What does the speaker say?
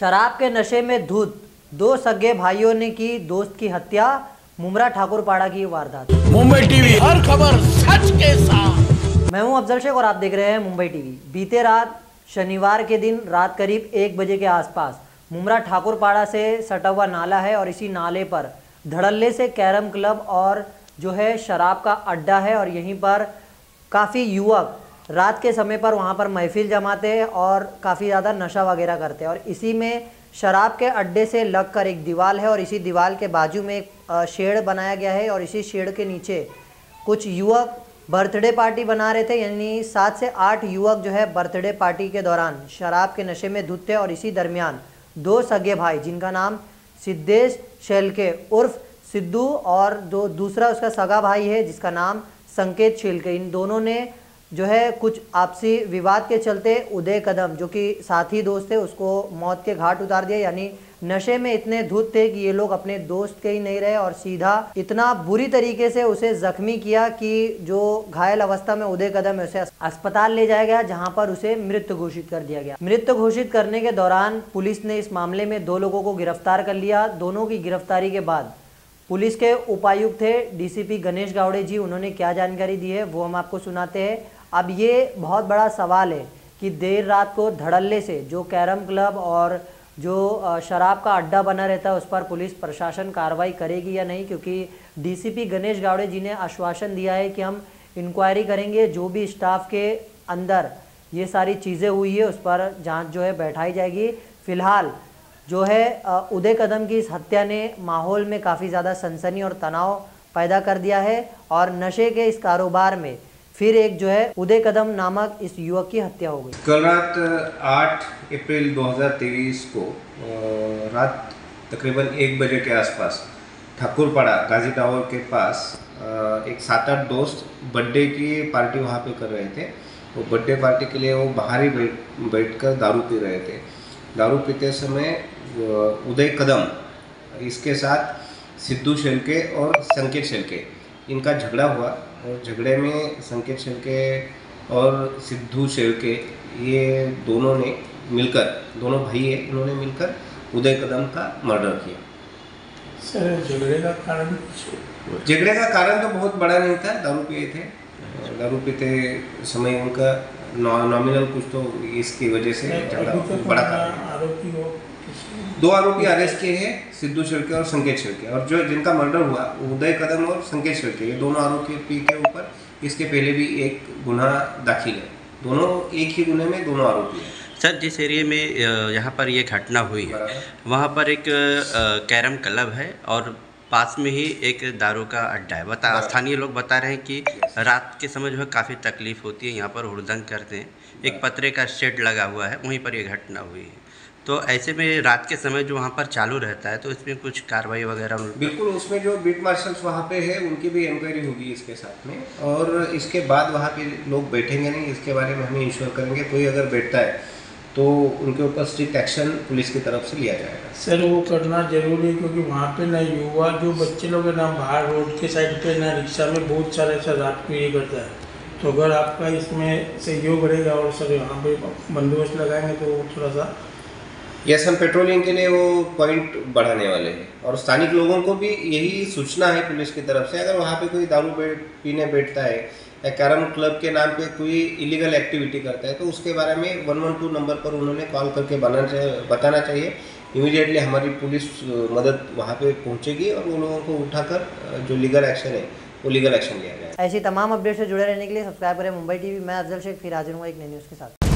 शराब के नशे में धुत। दो सगे भाइयों ने की दोस्त की हत्या मुमरा ठाकुर पाड़ा की वारदात। मुंबई टीवी हर खबर सच के साथ। मैं हूँ अफजल शेख और आप देख रहे हैं मुंबई टीवी। बीते रात शनिवार के दिन रात करीब एक बजे के आसपास मुमरा ठाकुर पाड़ा से सटा हुआ नाला है और इसी नाले पर धड़ल्ले से कैरम क्लब और जो है शराब का अड्डा है और यहीं पर काफ़ी युवक रात के समय पर वहाँ पर महफिल जमाते हैं और काफ़ी ज़्यादा नशा वगैरह करते हैं। और इसी में शराब के अड्डे से लगकर एक दीवार है और इसी दीवार के बाजू में एक शेड बनाया गया है और इसी शेड के नीचे कुछ युवक बर्थडे पार्टी बना रहे थे, यानी सात से आठ युवक जो है बर्थडे पार्टी के दौरान शराब के नशे में धुत थे और इसी दरमियान दो सगे भाई जिनका नाम सिद्धेश शेलके उर्फ़ सिद्धू और दो, दूसरा उसका सगा भाई है जिसका नाम संकेत शेलके। इन दोनों ने जो है कुछ आपसी विवाद के चलते उदय कदम, जो कि साथी दोस्त थे, उसको मौत के घाट उतार दिया। यानी नशे में इतने धुत थे कि ये लोग अपने दोस्त के ही नहीं रहे और सीधा इतना बुरी तरीके से उसे जख्मी किया कि जो घायल अवस्था में उदय कदम है, उसे अस्पताल ले जाया गया, जहाँ पर उसे मृत घोषित कर दिया गया। मृत घोषित करने के दौरान पुलिस ने इस मामले में दो लोगों को गिरफ़्तार कर लिया। दोनों की गिरफ्तारी के बाद पुलिस के उपायुक्त थे, डीसीपी गणेश गावड़े जी, उन्होंने क्या जानकारी दी है वो हम आपको सुनाते हैं। अब ये बहुत बड़ा सवाल है कि देर रात को धड़ल्ले से जो कैरम क्लब और जो शराब का अड्डा बना रहता है उस पर पुलिस प्रशासन कार्रवाई करेगी या नहीं? क्योंकि डीसीपी गणेश गावड़े जी ने आश्वासन दिया है कि हम इंक्वायरी करेंगे, जो भी स्टाफ के अंदर ये सारी चीज़ें हुई है उस पर जाँच जो है बैठाई जाएगी। फ़िलहाल जो है उदय कदम की इस हत्या ने माहौल में काफ़ी ज़्यादा सनसनी और तनाव पैदा कर दिया है और नशे के इस कारोबार में फिर एक जो है उदय कदम नामक इस युवक की हत्या हो गई। कल रात 8 अप्रैल 2023 को रात तकरीबन एक बजे के आसपास ठाकुरपाड़ा गाजी टावर के पास एक सात आठ दोस्त बर्थडे की पार्टी वहाँ पे कर रहे थे। वो बर्थडे पार्टी के लिए वो बाहर ही बैठ कर दारू पी रहे थे। दारू पीते समय उदय कदम, इसके साथ सिद्धू शेलके और संकेत शेलके, इनका झगड़ा हुआ। झगड़े में संकेत शेलके और सिद्धू शेलके ये दोनों ने मिलकर दोनों भाई है इन्होंने मिलकर उदय कदम का मर्डर किया। सर झगड़े का कारण झगड़े का कारण तो बहुत बड़ा नहीं था दारू पिए थे। दारू पीते समय उनका नॉमिनल कुछ तो इसकी वजह से झगड़ा बड़ा कारण आरोपी दो आरोपी अरेस्ट किए हैं सिद्धू शिर्के और संकेत शिर्के। और जो जिनका मर्डर हुआ उदय कदम और संकेत शिर्के ये दोनों आरोपी के ऊपर इसके पहले भी एक गुना दाखिल है। दोनों एक ही गुने में दोनों आरोपी हैं। सर जिस एरिए में यहाँ पर ये घटना हुई है। वहाँ पर एक कैरम क्लब है और पास में ही एक दारू का अड्डा है। बता स्थानीय लोग बता रहे हैं कि रात के समय जो है काफ़ी तकलीफ़ होती है यहाँ पर हुड़दंग करते हैं। एक पतरे का शेड लगा हुआ है वहीं पर यह घटना हुई है। तो ऐसे में रात के समय जो वहाँ पर चालू रहता है तो इसमें कुछ कार्रवाई वगैरह बिल्कुल उसमें जो बीट मार्शल्स वहाँ पे है उनकी भी इंक्वायरी होगी इसके साथ में। और इसके बाद वहाँ पे लोग बैठेंगे नहीं इसके बारे में हम इंश्योर करेंगे। कोई अगर बैठता है तो उनके ऊपर स्ट्रिक्ट एक्शन पुलिस की तरफ़ से लिया जाएगा। सर वो करना ज़रूरी है क्योंकि वहाँ पे ना युवा जो बच्चे लोग हैं ना बाहर रोड के साइड पे ना रिक्शा में बहुत सारे ऐसा रात को ये करता है। तो अगर आपका इसमें सहयोग रहेगा और सर यहाँ पे बंदोबस्त लगाएँगे तो थोड़ा सा यस हम पेट्रोलिंग के लिए वो पॉइंट बढ़ाने वाले हैं। और स्थानिक लोगों को भी यही सूचना है पुलिस की तरफ़ से। अगर वहाँ पे कोई दारू पीने बैठता है या कैरम क्लब के नाम पे कोई इलीगल एक्टिविटी करता है तो उसके बारे में वन वन टू नंबर पर उन्होंने कॉल करके बना बताना चाहिए। इमीडिएटली हमारी पुलिस मदद वहाँ पे पहुँचेगी और उन लोगों को उठाकर जो लीगल एक्शन है, वो लीगल एक्शन लिया जाएगा। ऐसी तमाम अपडेट से जुड़े रहने के लिए सब्सक्राइब करें मुंबई टीवी मैं अफजल शेख, फिर हाजिर हूँ एक नई न्यूज़ के साथ।